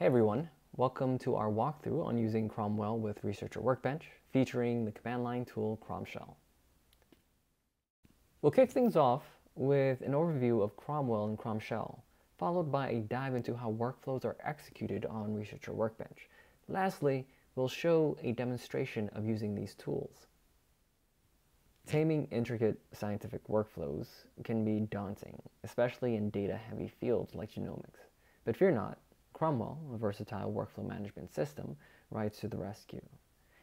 Hey everyone, welcome to our walkthrough on using Cromwell with Researcher Workbench, featuring the command line tool Cromshell. We'll kick things off with an overview of Cromwell and Cromshell, followed by a dive into how workflows are executed on Researcher Workbench. Lastly, we'll show a demonstration of using these tools. Taming intricate scientific workflows can be daunting, especially in data-heavy fields like genomics. But fear not, Cromwell, a versatile workflow management system, rides to the rescue.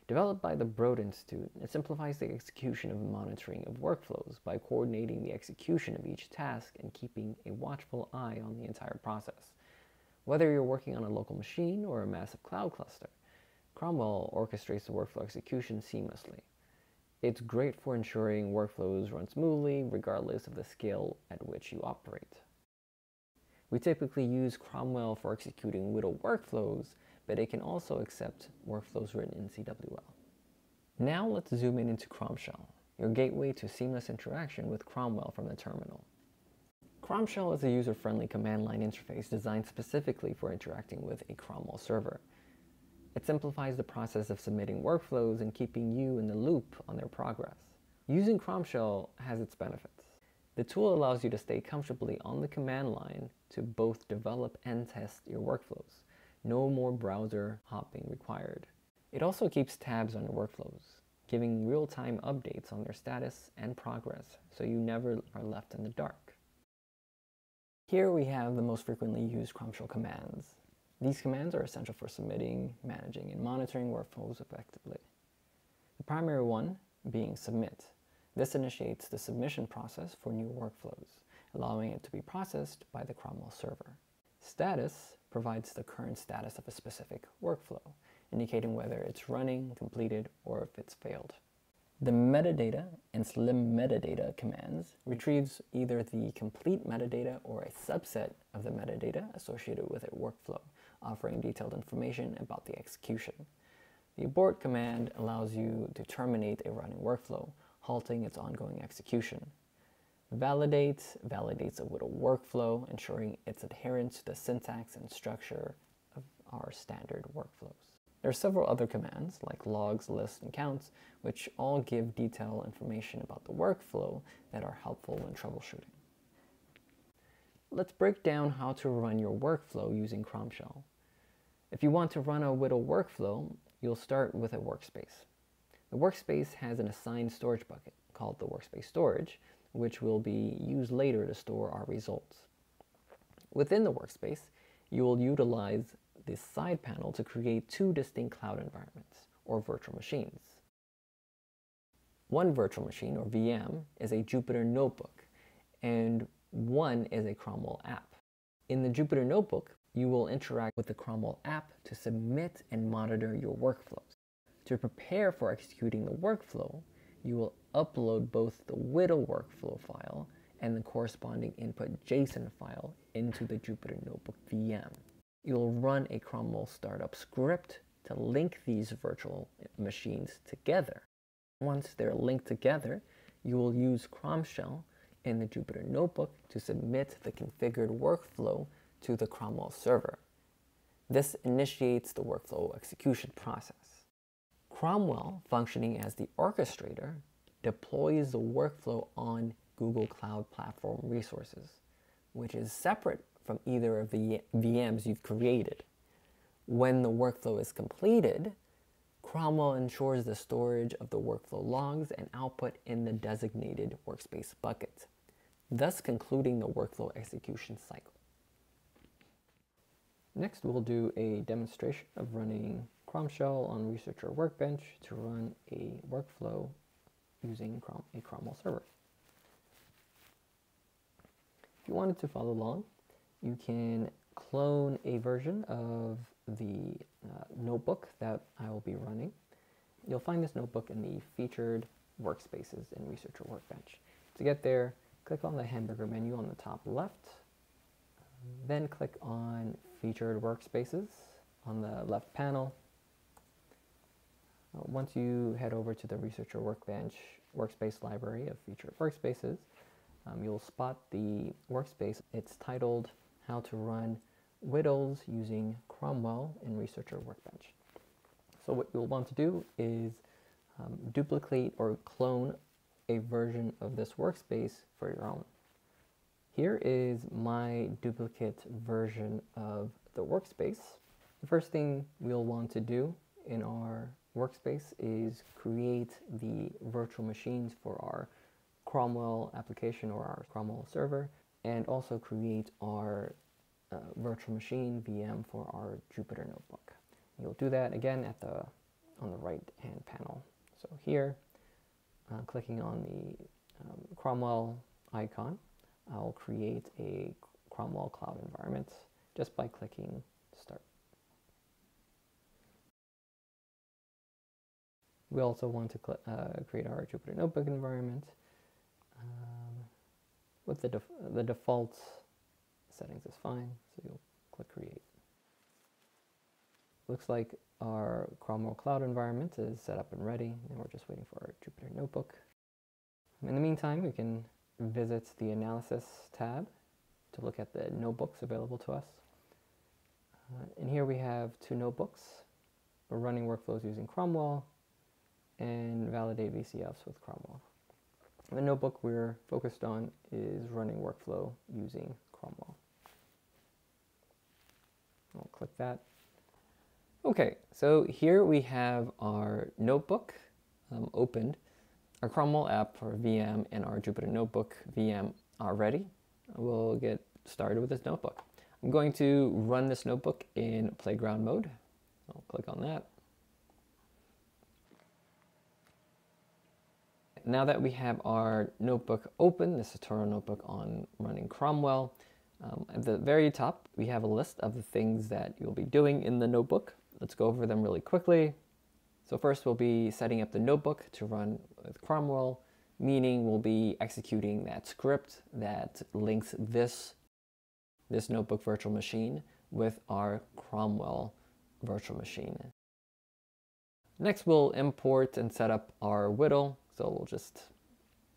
Developed by the Broad Institute, it simplifies the execution of monitoring of workflows by coordinating the execution of each task and keeping a watchful eye on the entire process. Whether you're working on a local machine or a massive cloud cluster, Cromwell orchestrates the workflow execution seamlessly. It's great for ensuring workflows run smoothly regardless of the scale at which you operate. We typically use Cromwell for executing WDL workflows, but it can also accept workflows written in CWL. Now let's zoom in into Cromshell, your gateway to seamless interaction with Cromwell from the terminal. Cromshell is a user-friendly command line interface designed specifically for interacting with a Cromwell server. It simplifies the process of submitting workflows and keeping you in the loop on their progress. Using Cromshell has its benefits. The tool allows you to stay comfortably on the command line to both develop and test your workflows. No more browser hopping required. It also keeps tabs on your workflows, giving real-time updates on their status and progress so you never are left in the dark. Here we have the most frequently used Cromshell commands. These commands are essential for submitting, managing, and monitoring workflows effectively. The primary one being submit. This initiates the submission process for new workflows, allowing it to be processed by the Cromwell server. Status provides the current status of a specific workflow, indicating whether it's running, completed, or if it's failed. The metadata and slim metadata commands retrieves either the complete metadata or a subset of the metadata associated with a workflow, offering detailed information about the execution. The abort command allows you to terminate a running workflow halting its ongoing execution. Validate validates a WDL workflow, ensuring its adherence to the syntax and structure of our standard workflows. There are several other commands like logs, lists, and counts, which all give detailed information about the workflow that are helpful when troubleshooting. Let's break down how to run your workflow using Cromshell. If you want to run a WDL workflow, you'll start with a workspace. The workspace has an assigned storage bucket called the workspace storage, which will be used later to store our results. Within the workspace, you will utilize this side panel to create two distinct cloud environments, or virtual machines. One virtual machine, or VM, is a Jupyter Notebook, and one is a Cromwell app. In the Jupyter Notebook, you will interact with the Cromwell app to submit and monitor your workflows. To prepare for executing the workflow, you will upload both the WDL workflow file and the corresponding input JSON file into the Jupyter Notebook VM. You'll run a Cromwell startup script to link these virtual machines together. Once they're linked together, you will use Cromshell in the Jupyter Notebook to submit the configured workflow to the Cromwell server. This initiates the workflow execution process. Cromwell, functioning as the orchestrator, deploys the workflow on Google Cloud Platform resources, which is separate from either of the VMs you've created. When the workflow is completed, Cromwell ensures the storage of the workflow logs and output in the designated workspace bucket, thus concluding the workflow execution cycle. Next, we'll do a demonstration of running Cromshell on Researcher Workbench to run a workflow using Crom a Cromwell server. If you wanted to follow along, you can clone a version of the uh, notebook that I will be running. You'll find this notebook in the featured workspaces in Researcher Workbench. To get there, click on the hamburger menu on the top left, then click on featured workspaces on the left panel, once you head over to the Researcher Workbench workspace library of featured workspaces, um, you'll spot the workspace. It's titled How to Run WDLs using Cromwell in Researcher Workbench. So what you'll want to do is um, duplicate or clone a version of this workspace for your own. Here is my duplicate version of the workspace. The first thing we'll want to do in our workspace is create the virtual machines for our Cromwell application or our Cromwell server and also create our uh, virtual machine VM for our Jupyter notebook. You'll do that again at the on the right hand panel. So here, uh, clicking on the um, Cromwell icon, I'll create a Cromwell cloud environment just by clicking We also want to uh, create our Jupyter Notebook environment um, with the, def the default settings is fine, so you'll click create. Looks like our Cromwell Cloud environment is set up and ready, and we're just waiting for our Jupyter Notebook. In the meantime, we can visit the Analysis tab to look at the notebooks available to us. Uh, and here we have two notebooks. We're running workflows using Cromwell and validate VCFs with Cromwell. The notebook we're focused on is running workflow using Cromwell. I'll click that. Okay, so here we have our notebook um, opened. Our Cromwell app for VM and our Jupyter Notebook VM are ready. We'll get started with this notebook. I'm going to run this notebook in playground mode. I'll click on that. Now that we have our notebook open, this tutorial notebook on running Cromwell, um, at the very top, we have a list of the things that you'll be doing in the notebook. Let's go over them really quickly. So first we'll be setting up the notebook to run with Cromwell, meaning we'll be executing that script that links this, this notebook virtual machine with our Cromwell virtual machine. Next, we'll import and set up our WDL. So we'll just,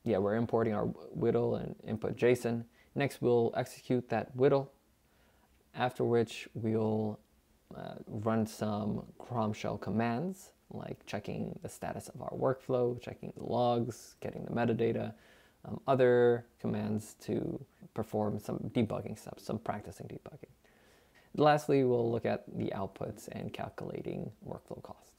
yeah, we're importing our WDL and input JSON. Next, we'll execute that WDL, after which we'll uh, run some Cromshell commands, like checking the status of our workflow, checking the logs, getting the metadata, um, other commands to perform some debugging steps, some practicing debugging. Lastly, we'll look at the outputs and calculating workflow cost.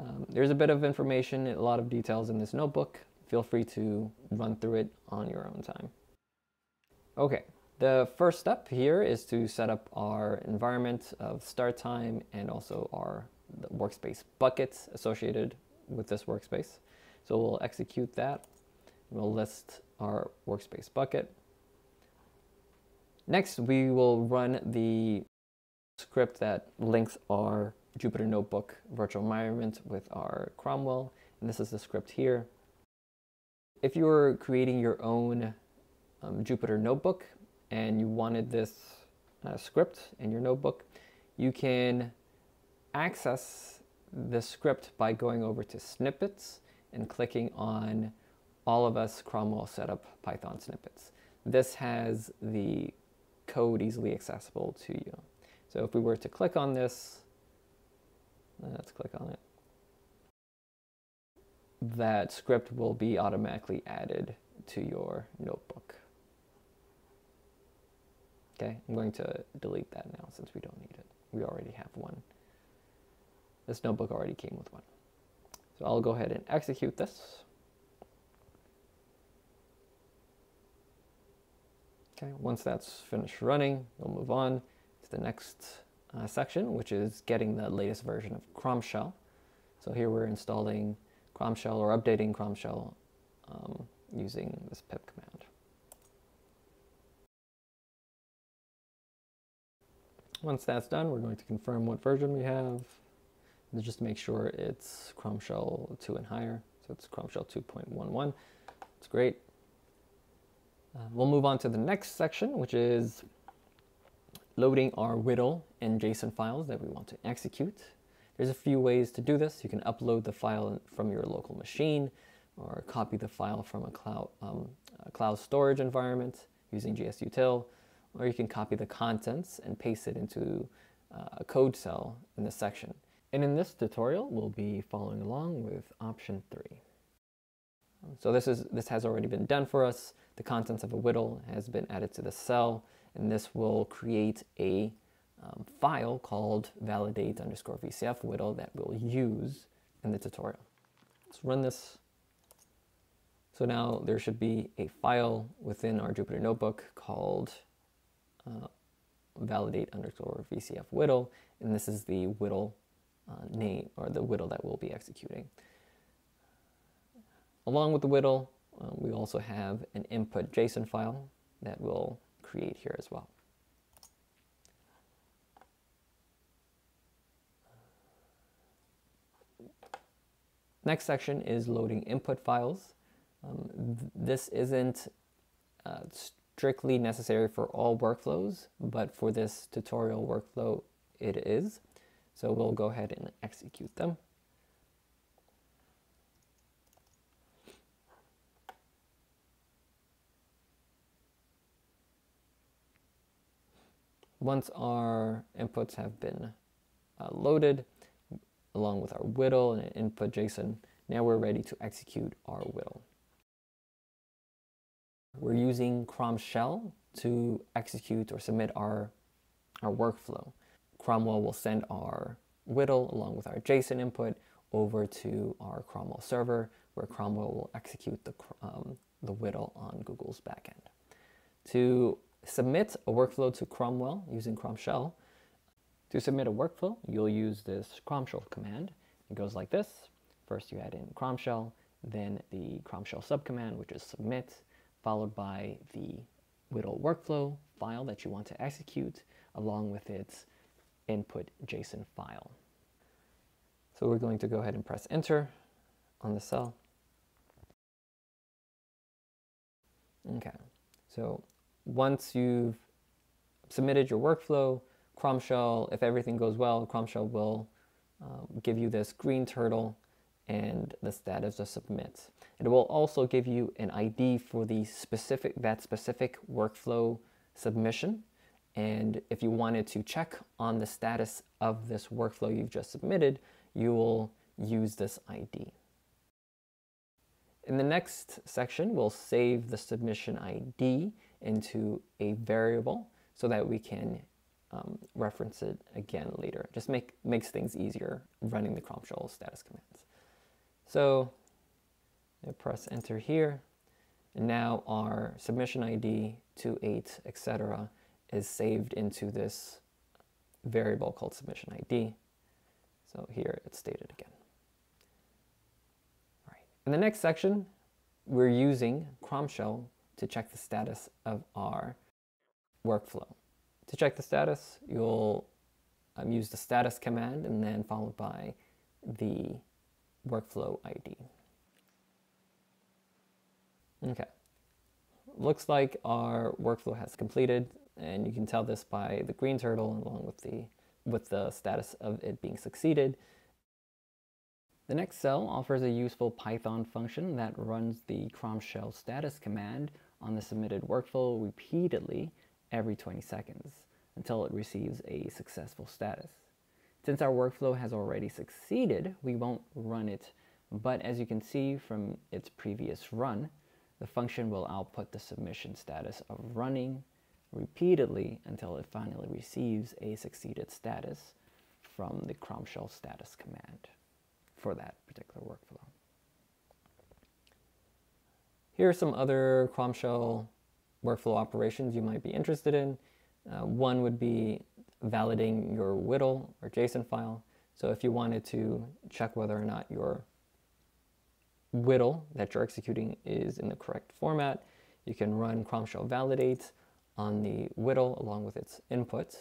Um, there's a bit of information, a lot of details in this notebook feel free to run through it on your own time. Okay, the first step here is to set up our environment of start time and also our workspace buckets associated with this workspace. So we'll execute that. We'll list our workspace bucket. Next, we will run the script that links our Jupyter Notebook virtual environment with our Cromwell. And this is the script here. If you were creating your own um, Jupyter notebook and you wanted this uh, script in your notebook, you can access the script by going over to snippets and clicking on all of us Cromwell setup Python snippets. This has the code easily accessible to you. So if we were to click on this, let's click on it that script will be automatically added to your notebook. Okay, I'm going to delete that now since we don't need it. We already have one. This notebook already came with one. So I'll go ahead and execute this. Okay, once that's finished running, we'll move on to the next uh, section, which is getting the latest version of Cromshell. So here we're installing Cromshell or updating Cromshell um, using this pip command. Once that's done, we're going to confirm what version we have. Just make sure it's Cromshell 2 and higher. So it's Cromshell 2.11. It's great. Uh, we'll move on to the next section, which is loading our WDL and JSON files that we want to execute. There's a few ways to do this. You can upload the file from your local machine or copy the file from a cloud, um, a cloud storage environment using GSUtil, or you can copy the contents and paste it into uh, a code cell in this section. And in this tutorial, we'll be following along with option three. So this, is, this has already been done for us. The contents of a WDL has been added to the cell, and this will create a um, file called validate underscore VCF WDL that we'll use in the tutorial. Let's run this. So now there should be a file within our Jupyter Notebook called uh, validate underscore VCF WDL, and this is the WDL uh, name or the WDL that we'll be executing. Along with the WDL, um, we also have an input JSON file that we'll create here as well. Next section is loading input files. Um, th this isn't uh, strictly necessary for all workflows, but for this tutorial workflow, it is. So we'll go ahead and execute them. Once our inputs have been uh, loaded, along with our WDL and input JSON, now we're ready to execute our WDL. We're using Cromshell to execute or submit our, our workflow. Cromwell will send our WDL along with our JSON input over to our Cromwell server, where Cromwell will execute the, um, the WDL on Google's backend. To submit a workflow to Cromwell using Cromshell, to submit a workflow, you'll use this Cromshell command. It goes like this. First you add in Cromshell, then the Cromshell subcommand, which is submit, followed by the WDL workflow file that you want to execute, along with its input JSON file. So we're going to go ahead and press enter on the cell. Okay, so once you've submitted your workflow, Cromshell, if everything goes well, Cromshell will um, give you this green turtle and the status of submit. It will also give you an ID for the specific that specific workflow submission. And if you wanted to check on the status of this workflow you've just submitted, you will use this ID. In the next section, we'll save the submission ID into a variable so that we can um, reference it again later. Just make makes things easier running the Cromshell status commands. So press enter here, and now our submission ID, 28, etc., is saved into this variable called submission ID. So here it's stated again. All right. In the next section, we're using Cromshell to check the status of our workflow. To check the status, you'll um, use the status command and then followed by the workflow ID. Okay. Looks like our workflow has completed and you can tell this by the green turtle along with the with the status of it being succeeded. The next cell offers a useful Python function that runs the Cromshell status command on the submitted workflow repeatedly every 20 seconds until it receives a successful status. Since our workflow has already succeeded, we won't run it, but as you can see from its previous run, the function will output the submission status of running repeatedly until it finally receives a succeeded status from the Cromshell status command for that particular workflow. Here are some other Cromshell workflow operations you might be interested in. Uh, one would be validating your WDL or JSON file. So if you wanted to check whether or not your WDL that you're executing is in the correct format, you can run Cromshell validate on the WDL along with its inputs.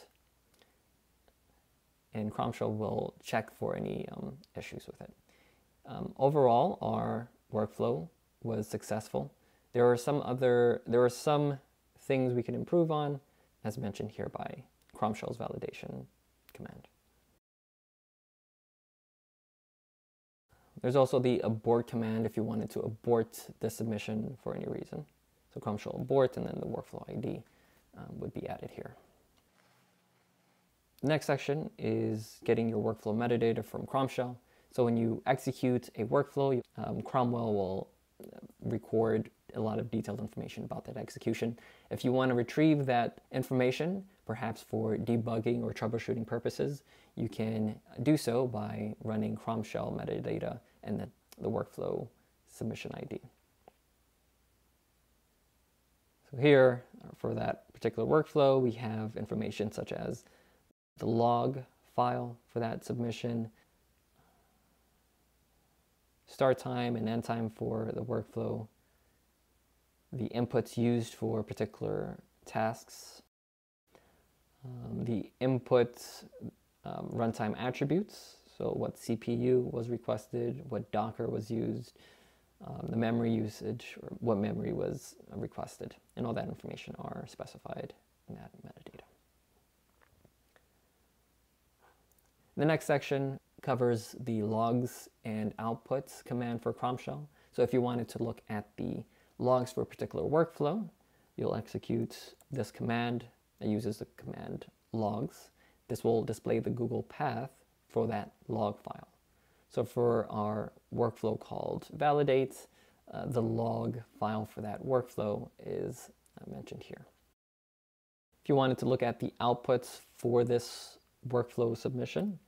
And Cromshell will check for any um, issues with it. Um, overall, our workflow was successful. There are some other, there are some things we can improve on, as mentioned here by Cromshell's validation command. There's also the abort command if you wanted to abort the submission for any reason. So Cromshell abort and then the workflow ID um, would be added here. The next section is getting your workflow metadata from Cromshell. So when you execute a workflow, um, Cromwell will record a lot of detailed information about that execution. If you want to retrieve that information, perhaps for debugging or troubleshooting purposes, you can do so by running Cromshell metadata and the, the workflow submission ID. So here, for that particular workflow, we have information such as the log file for that submission, start time and end time for the workflow, the inputs used for particular tasks, um, the input um, runtime attributes, so what CPU was requested, what Docker was used, um, the memory usage, or what memory was requested, and all that information are specified in that metadata. The next section covers the logs and outputs command for Cromshell. So if you wanted to look at the logs for a particular workflow, you'll execute this command that uses the command logs. This will display the Google path for that log file. So for our workflow called validate, uh, the log file for that workflow is uh, mentioned here. If you wanted to look at the outputs for this workflow submission,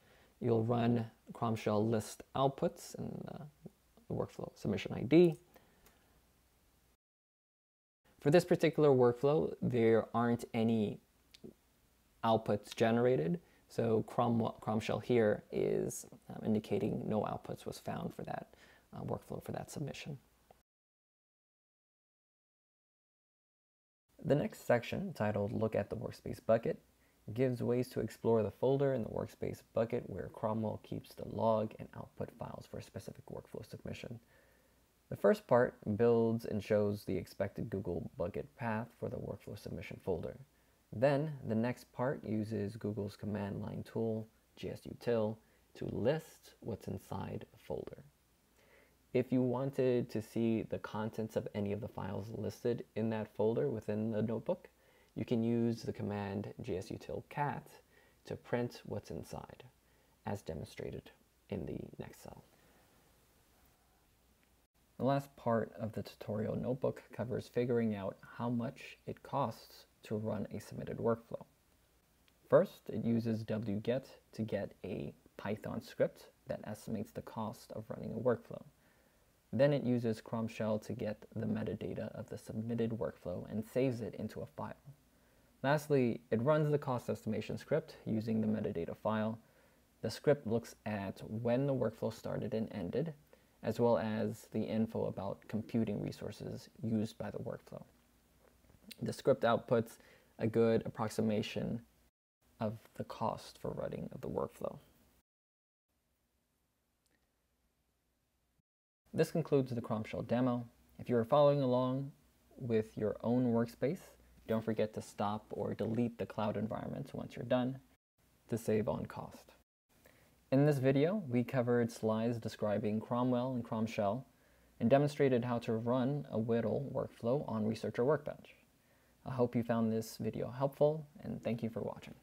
you'll run Cromshell list outputs in the workflow submission ID. For this particular workflow, there aren't any outputs generated. So Crom, Cromshell here is um, indicating no outputs was found for that uh, workflow for that submission. The next section, titled Look at the Workspace Bucket, gives ways to explore the folder in the workspace bucket where Cromwell keeps the log and output files for a specific workflow submission. The first part builds and shows the expected Google bucket path for the workflow submission folder. Then the next part uses Google's command line tool, gsutil, to list what's inside a folder. If you wanted to see the contents of any of the files listed in that folder within the notebook, you can use the command gsutil-cat to print what's inside, as demonstrated in the next cell. The last part of the tutorial notebook covers figuring out how much it costs to run a submitted workflow. First, it uses wget to get a Python script that estimates the cost of running a workflow. Then it uses Cromshell to get the metadata of the submitted workflow and saves it into a file. Lastly, it runs the cost estimation script using the metadata file. The script looks at when the workflow started and ended, as well as the info about computing resources used by the workflow. The script outputs a good approximation of the cost for running of the workflow. This concludes the Cromshell demo. If you are following along with your own workspace, don't forget to stop or delete the cloud environments once you're done to save on cost. In this video, we covered slides describing Cromwell and Cromshell and demonstrated how to run a WDL workflow on Researcher Workbench. I hope you found this video helpful and thank you for watching.